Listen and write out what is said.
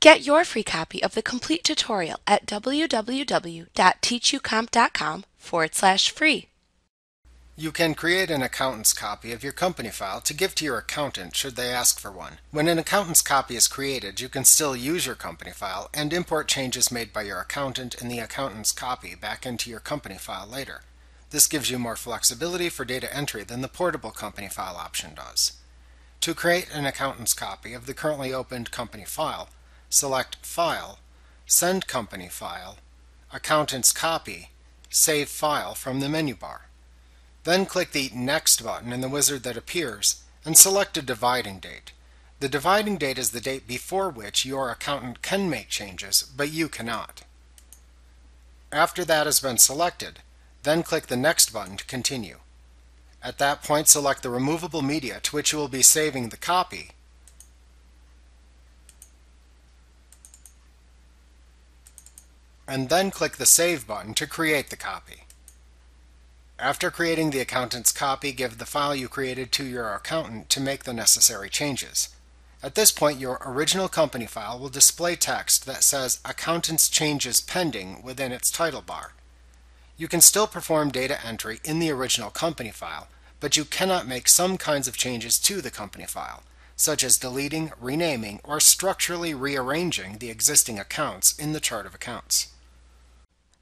Get your free copy of the complete tutorial at www.teachucomp.com forward slash free. You can create an accountant's copy of your company file to give to your accountant should they ask for one. When an accountant's copy is created, you can still use your company file and import changes made by your accountant in the accountant's copy back into your company file later. This gives you more flexibility for data entry than the portable company file option does. To create an accountant's copy of the currently opened company file, select File, Send Company File, Accountant's Copy, Save File from the menu bar. Then click the Next button in the wizard that appears and select a dividing date. The dividing date is the date before which your accountant can make changes, but you cannot. After that has been selected, then click the Next button to continue. At that point, select the removable media to which you will be saving the copy, and then click the Save button to create the copy. After creating the accountant's copy, give the file you created to your accountant to make the necessary changes. At this point, your original company file will display text that says Accountant's Changes Pending within its title bar. You can still perform data entry in the original company file, but you cannot make some kinds of changes to the company file, such as deleting, renaming, or structurally rearranging the existing accounts in the chart of accounts.